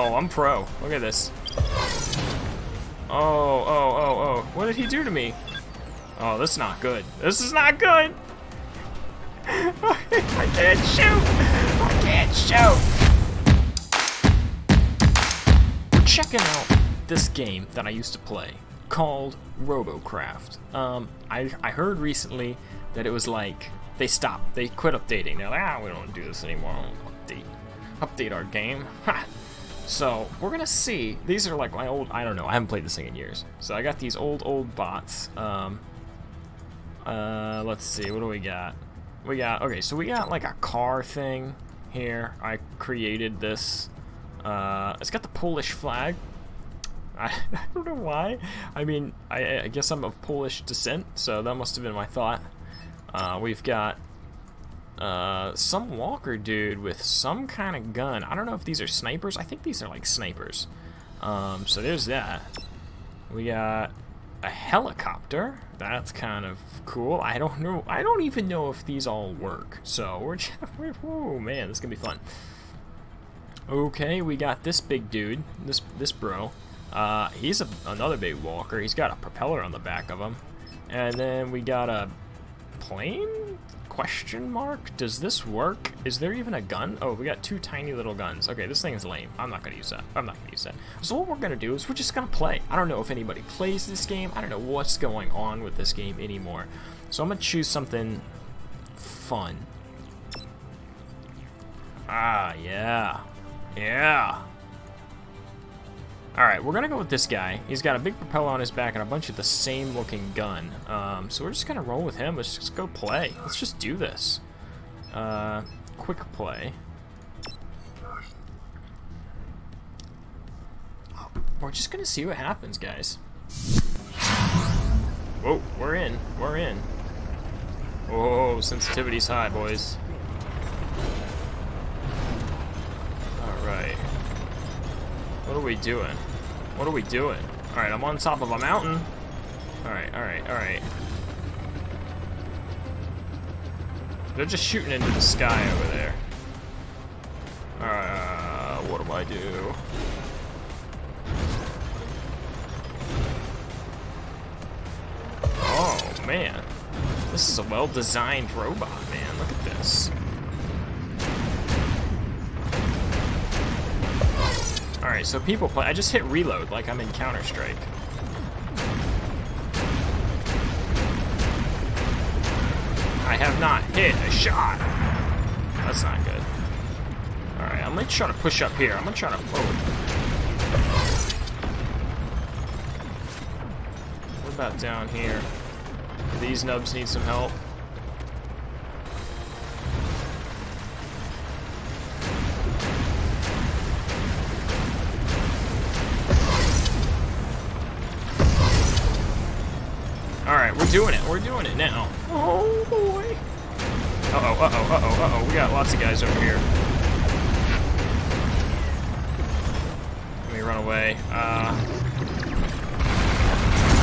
Oh, I'm pro. Look at this. Oh, oh, oh, oh. What did he do to me? Oh, this is not good. This is not good! I can't shoot! I can't shoot! We're checking out this game that I used to play called Robocraft. Um, I, I heard recently that it was like they stopped, they quit updating. They're like, ah, we don't do this anymore. Update, update our game. Ha! So we're gonna see. These are like my old. I don't know. I haven't played this thing in years. So I got these old old bots. Um, uh, let's see. What do we got? We got okay. So we got like a car thing here. I created this. Uh, it's got the Polish flag. I, I don't know why. I mean, I, I guess I'm of Polish descent, so that must have been my thought. Uh, we've got uh, some walker dude with some kind of gun. I don't know if these are snipers. I think these are like snipers. Um, so there's that. We got a helicopter. That's kind of cool. I don't know. I don't even know if these all work. So we're, we're oh man, this is gonna be fun. Okay, we got this big dude. This this bro. Uh, he's a, another big walker. He's got a propeller on the back of him. And then we got a plane question mark? Does this work? Is there even a gun? Oh, we got two tiny little guns. Okay, this thing is lame. I'm not gonna use that. I'm not gonna use that. So what we're gonna do is we're just gonna play. I don't know if anybody plays this game. I don't know what's going on with this game anymore. So I'm gonna choose something fun. Ah, yeah. Yeah. Alright, we're gonna go with this guy. He's got a big propeller on his back and a bunch of the same looking gun. Um, so we're just gonna roll with him. Let's just go play. Let's just do this. Uh, quick play. We're just gonna see what happens, guys. Whoa, we're in. We're in. Whoa, sensitivity's high, boys. Alright. What are we doing? What are we doing? Alright, I'm on top of a mountain. Alright, alright, alright. They're just shooting into the sky over there. Uh, what do I do? Oh, man. This is a well-designed robot, man. Look at this. Alright, so people play. I just hit reload like I'm in Counter Strike. I have not hit a shot. That's not good. Alright, I'm gonna try to push up here. I'm gonna try to. Oh. What about down here? These nubs need some help. Alright, we're doing it. We're doing it now. Oh, boy. Uh-oh, uh-oh, uh-oh, uh-oh. We got lots of guys over here. Let me run away. Uh...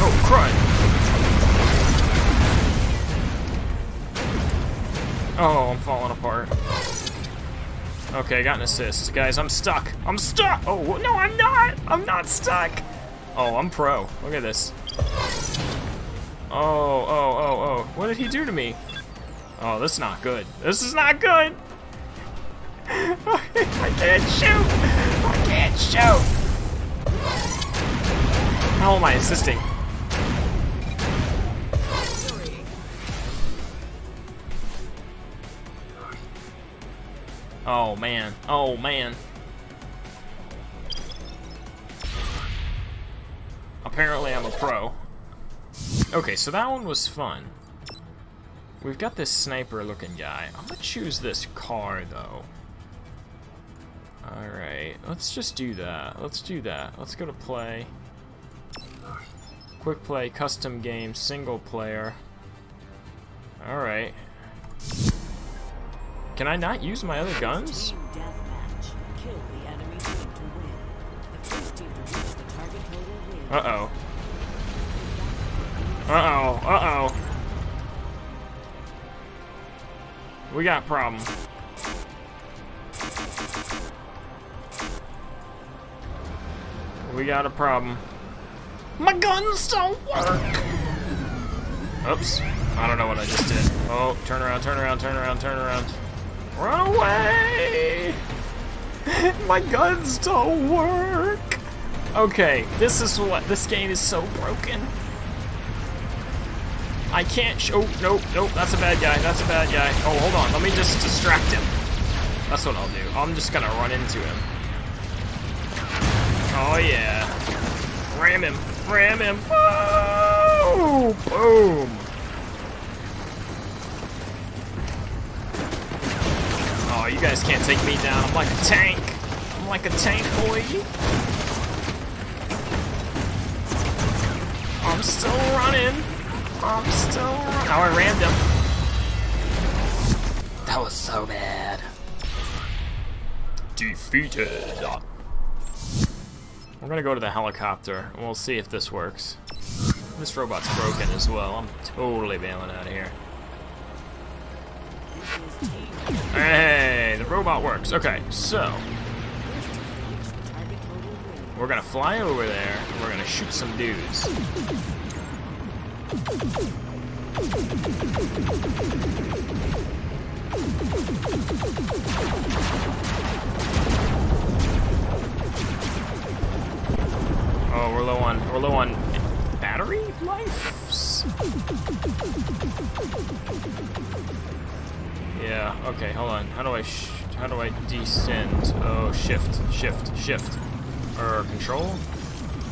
Oh, crud! Oh, I'm falling apart. Okay, I got an assist. Guys, I'm stuck. I'm stuck! Oh, no, I'm not! I'm not stuck! Oh, I'm pro. Look at this. Oh, oh, oh, oh. What did he do to me? Oh, this is not good. This is not good! I can't shoot! I can't shoot! How am I assisting? Oh, man. Oh, man. Apparently I'm a pro. Okay, so that one was fun. We've got this sniper looking guy. I'm gonna choose this car though. Alright, let's just do that. Let's do that. Let's go to play. Quick play, custom game, single player. Alright. Can I not use my other guns? Uh-oh. Uh-oh, uh-oh. We got a problem. we got a problem. My guns don't work! Oops. I don't know what I just did. Oh, turn around, turn around, turn around, turn around. Run away! My guns don't work! Okay, this is what, this game is so broken. I can't oh, nope, nope, that's a bad guy, that's a bad guy. Oh, hold on, let me just distract him. That's what I'll do. I'm just gonna run into him. Oh yeah. Ram him, ram him. Oh, boom. Oh, you guys can't take me down. I'm like a tank. I'm like a tank, boy. I'm still running. I'm still running. Oh, I rammed him. That was so bad. Defeated. We're gonna go to the helicopter, and we'll see if this works. This robot's broken as well. I'm totally bailing out of here. Hey, the robot works. Okay, so we're gonna fly over there, and we're gonna shoot some dudes. Oh, we're low on we're low on battery life. Yeah. Okay. Hold on. How do I how do I descend? Oh, shift, shift, shift, or control?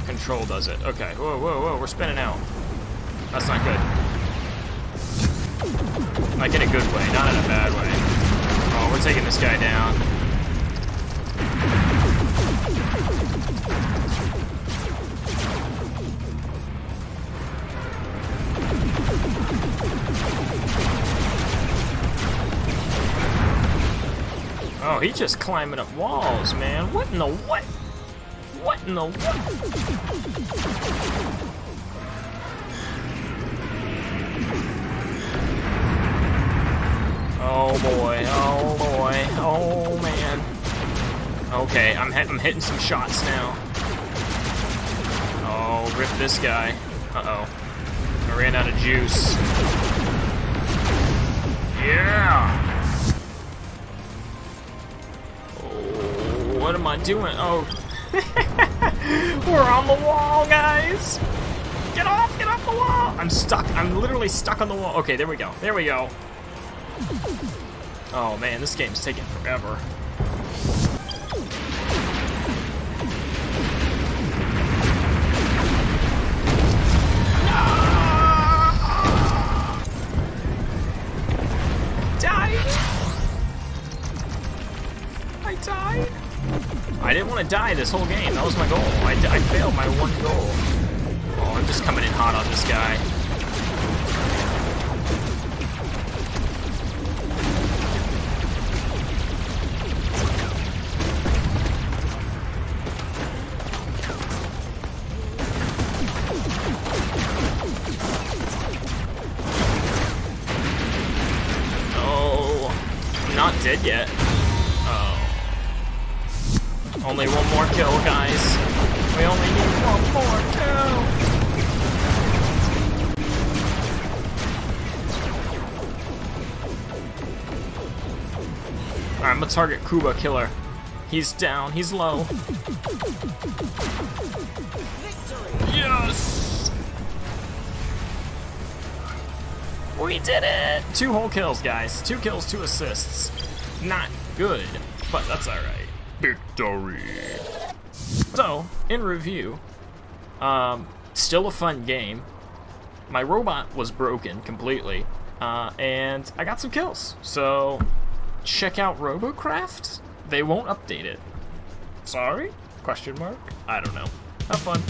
Control does it. Okay. Whoa, whoa, whoa. We're spinning out. That's not good. Like in a good way, not in a bad way. Oh, we're taking this guy down. Oh, he's just climbing up walls, man. What in the what? What in the what? Oh boy, oh boy, oh man. Okay, I'm, I'm hitting some shots now. Oh, rip this guy. Uh-oh. I ran out of juice. Yeah! Oh, what am I doing? Oh. We're on the wall, guys! Get off, get off the wall! I'm stuck, I'm literally stuck on the wall. Okay, there we go, there we go. Oh man, this game's taking forever. Died I died? I didn't want to die this whole game. That was my goal. I, I failed my one goal. Oh, I'm just coming in hot on this guy. Dead yet. Oh. Only one more kill, guys. We only need one more kill. Alright, I'm gonna target Kuba Killer. He's down, he's low. Victory! Yes! We did it! Two whole kills, guys. Two kills, two assists. Not good, but that's alright. Victory! So, in review, um, still a fun game. My robot was broken completely, uh, and I got some kills. So, check out Robocraft. They won't update it. Sorry? Question mark? I don't know. Have fun.